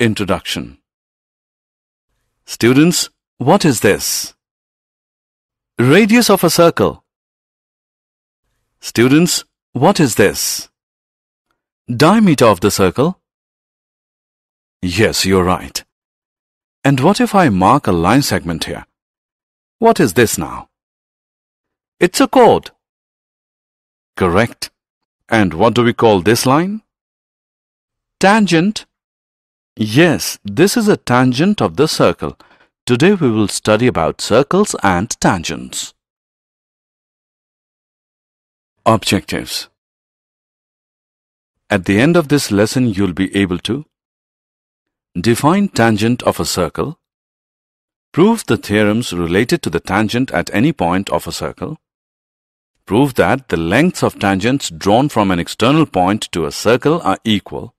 Introduction Students, what is this? Radius of a circle. Students, what is this? Diameter of the circle? Yes, you're right. And what if I mark a line segment here? What is this now? It's a chord. Correct. And what do we call this line? Tangent. Yes, this is a tangent of the circle. Today we will study about circles and tangents. Objectives At the end of this lesson you'll be able to Define tangent of a circle Prove the theorems related to the tangent at any point of a circle Prove that the lengths of tangents drawn from an external point to a circle are equal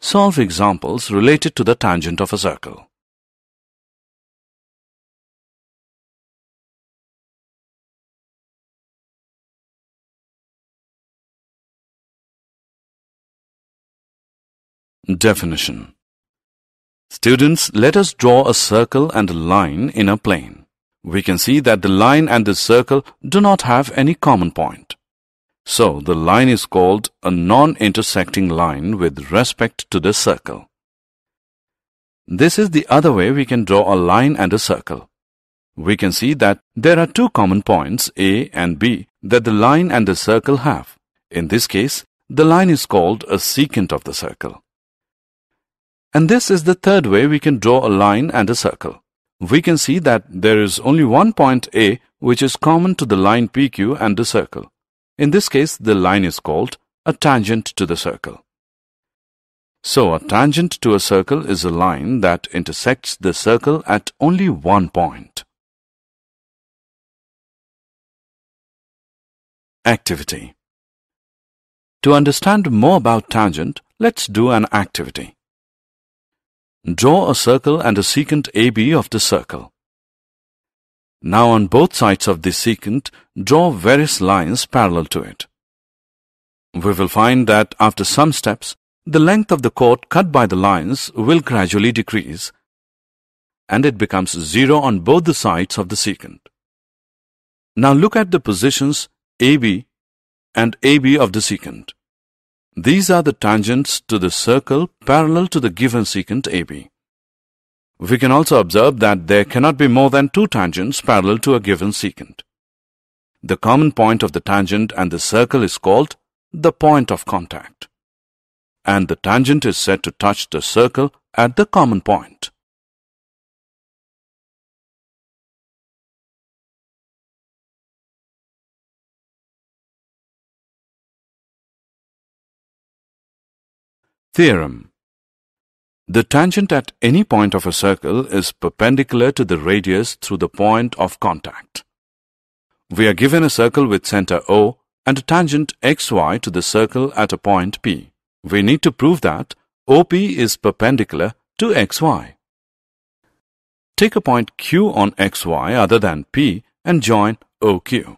Solve examples related to the tangent of a circle. Definition Students, let us draw a circle and a line in a plane. We can see that the line and the circle do not have any common point. So, the line is called a non-intersecting line with respect to the circle. This is the other way we can draw a line and a circle. We can see that there are two common points A and B that the line and the circle have. In this case, the line is called a secant of the circle. And this is the third way we can draw a line and a circle. We can see that there is only one point A which is common to the line PQ and the circle. In this case, the line is called a tangent to the circle. So, a tangent to a circle is a line that intersects the circle at only one point. Activity To understand more about tangent, let's do an activity. Draw a circle and a secant AB of the circle. Now on both sides of the secant, draw various lines parallel to it. We will find that after some steps, the length of the chord cut by the lines will gradually decrease and it becomes zero on both the sides of the secant. Now look at the positions AB and AB of the secant. These are the tangents to the circle parallel to the given secant AB. We can also observe that there cannot be more than two tangents parallel to a given secant. The common point of the tangent and the circle is called the point of contact. And the tangent is said to touch the circle at the common point. Theorem The tangent at any point of a circle is perpendicular to the radius through the point of contact. We are given a circle with center O and a tangent xy to the circle at a point P. We need to prove that OP is perpendicular to xy. Take a point Q on xy other than P and join OQ.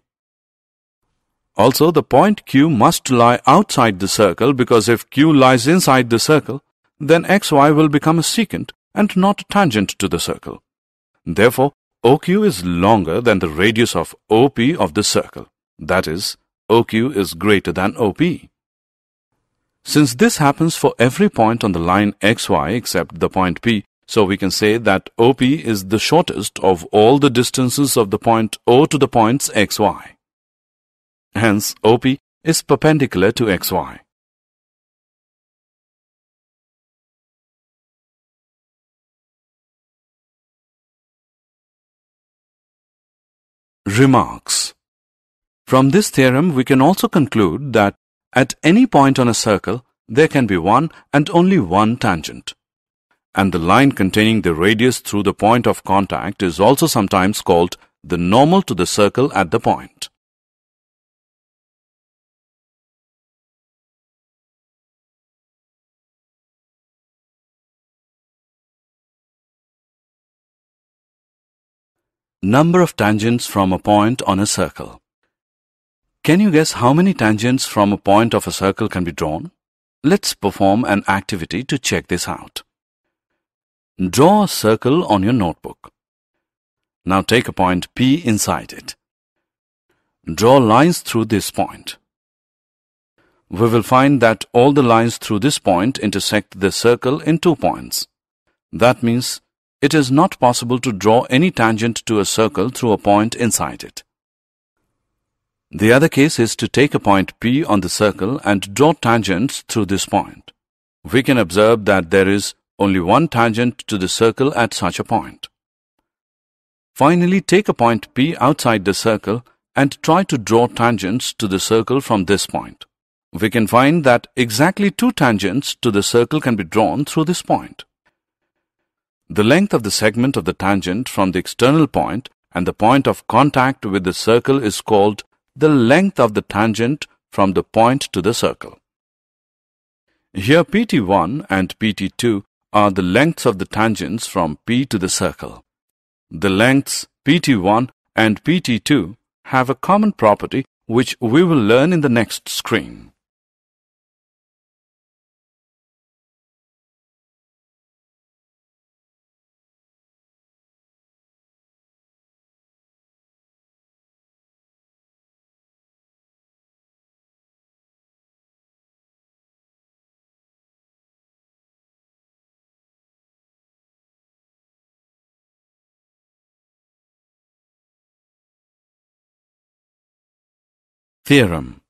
Also, the point Q must lie outside the circle because if Q lies inside the circle, then xy will become a secant and not a tangent to the circle. Therefore, OQ is longer than the radius of OP of the circle. That is, OQ is greater than OP. Since this happens for every point on the line xy except the point P, so we can say that OP is the shortest of all the distances of the point O to the points xy. Hence, OP is perpendicular to xy. Remarks From this theorem, we can also conclude that at any point on a circle, there can be one and only one tangent. And the line containing the radius through the point of contact is also sometimes called the normal to the circle at the point. Number of tangents from a point on a circle. Can you guess how many tangents from a point of a circle can be drawn? Let's perform an activity to check this out. Draw a circle on your notebook. Now take a point P inside it. Draw lines through this point. We will find that all the lines through this point intersect the circle in two points. That means it is not possible to draw any tangent to a circle through a point inside it. The other case is to take a point P on the circle and draw tangents through this point. We can observe that there is only one tangent to the circle at such a point. Finally, take a point P outside the circle and try to draw tangents to the circle from this point. We can find that exactly two tangents to the circle can be drawn through this point. The length of the segment of the tangent from the external point and the point of contact with the circle is called the length of the tangent from the point to the circle. Here PT1 and PT2 are the lengths of the tangents from P to the circle. The lengths PT1 and PT2 have a common property which we will learn in the next screen. Theorem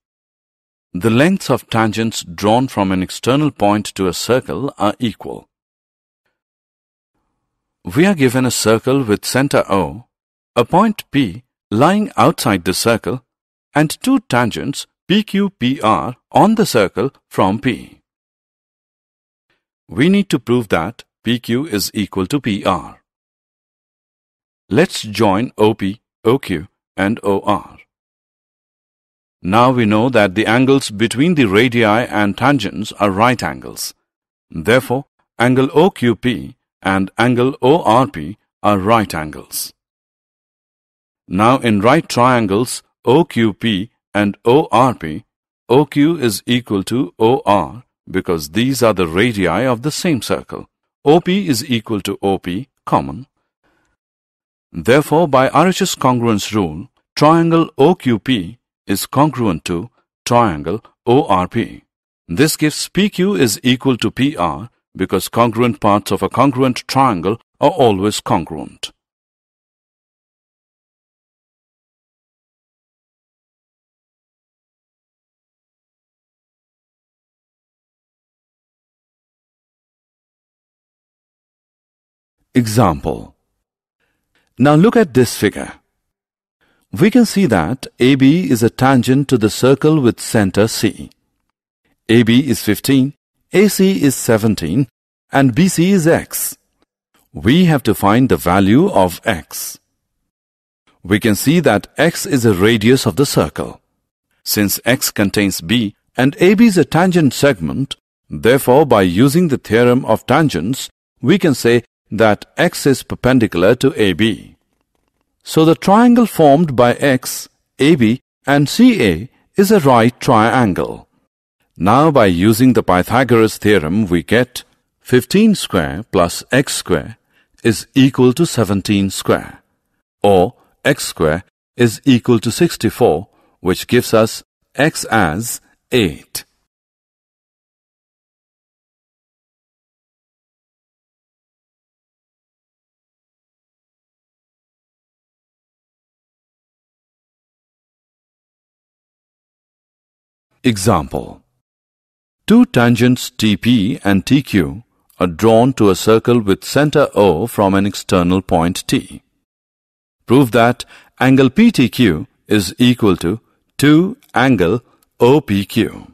The lengths of tangents drawn from an external point to a circle are equal. We are given a circle with center O, a point P lying outside the circle, and two tangents PQ-PR on the circle from P. We need to prove that PQ is equal to PR. Let's join OP, OQ and OR. Now we know that the angles between the radii and tangents are right angles. Therefore, angle OQP and angle ORP are right angles. Now in right triangles OQP and ORP, OQ is equal to OR because these are the radii of the same circle. OP is equal to OP, common. Therefore, by RHS congruence rule, triangle OQP is congruent to triangle ORP. This gives PQ is equal to PR because congruent parts of a congruent triangle are always congruent. Example Now look at this figure. We can see that AB is a tangent to the circle with center C. AB is 15, AC is 17, and BC is x. We have to find the value of x. We can see that x is a radius of the circle. Since x contains B and AB is a tangent segment, therefore by using the theorem of tangents, we can say that x is perpendicular to AB. So the triangle formed by X, AB and CA is a right triangle. Now by using the Pythagoras theorem we get 15 square plus x square is equal to 17 square or x square is equal to 64 which gives us x as 8. Example Two tangents TP and TQ are drawn to a circle with center O from an external point T. Prove that angle PTQ is equal to 2 angle OPQ.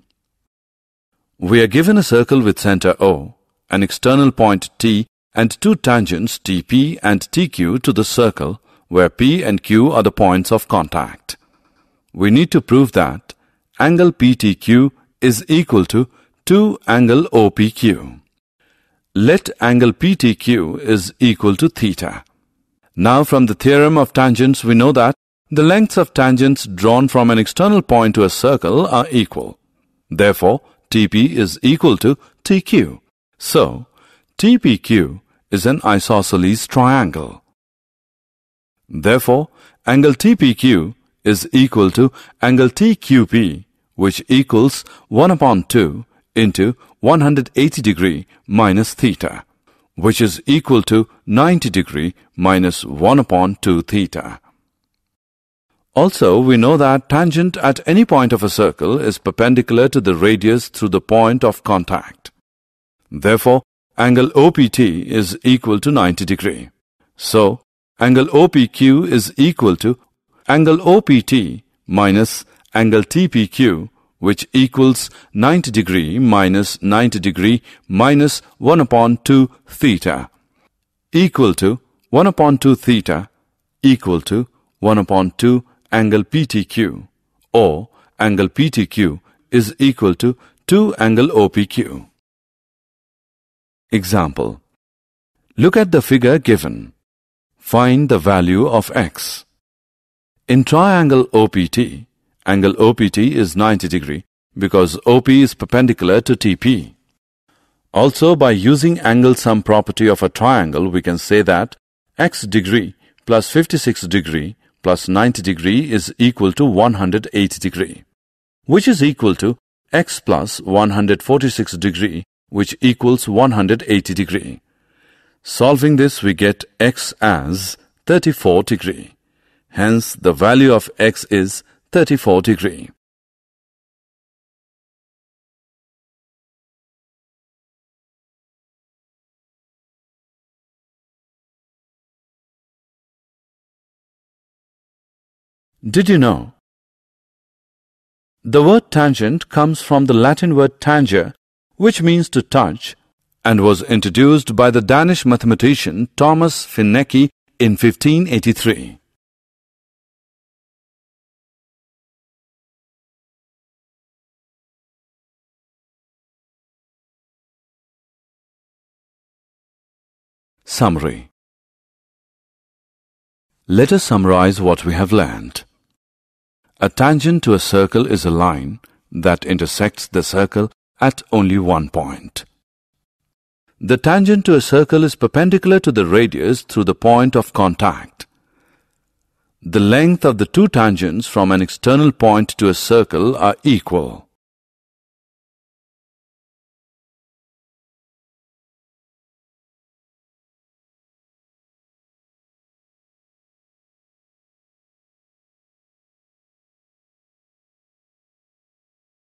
We are given a circle with center O, an external point T and two tangents TP and TQ to the circle where P and Q are the points of contact. We need to prove that angle PTQ is equal to 2 angle OPQ. Let angle PTQ is equal to theta. Now from the theorem of tangents we know that the lengths of tangents drawn from an external point to a circle are equal. Therefore, TP is equal to TQ. So, TPQ is an isosceles triangle. Therefore, angle TPQ is equal to angle TQP which equals 1 upon 2 into 180 degree minus theta which is equal to 90 degree minus 1 upon 2 theta. Also, we know that tangent at any point of a circle is perpendicular to the radius through the point of contact. Therefore, angle OPT is equal to 90 degree. So, angle OPQ is equal to angle OPT minus angle TPQ which equals 90 degree minus 90 degree minus 1 upon 2 theta equal to 1 upon 2 theta equal to 1 upon 2 angle PTQ or angle PTQ is equal to 2 angle OPQ. Example Look at the figure given. Find the value of x. In triangle OPT, angle OPT is 90 degree because OP is perpendicular to TP. Also, by using angle sum property of a triangle, we can say that x degree plus 56 degree plus 90 degree is equal to 180 degree, which is equal to x plus 146 degree, which equals 180 degree. Solving this, we get x as 34 degree. Hence, the value of x is 34 degree. Did you know? The word tangent comes from the Latin word tangere, which means to touch, and was introduced by the Danish mathematician Thomas Fincke in 1583. Summary Let us summarize what we have learned. A tangent to a circle is a line that intersects the circle at only one point. The tangent to a circle is perpendicular to the radius through the point of contact. The length of the two tangents from an external point to a circle are equal.